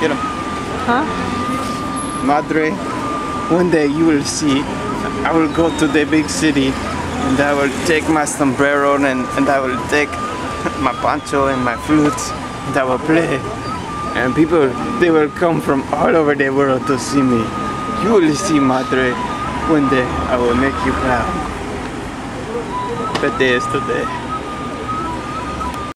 Get him. Huh? Madre, one day you will see, I will go to the big city and I will take my sombrero and, and I will take my poncho and my flute. and I will play. And people, they will come from all over the world to see me. You will see, Madre, one day I will make you proud. But day is today.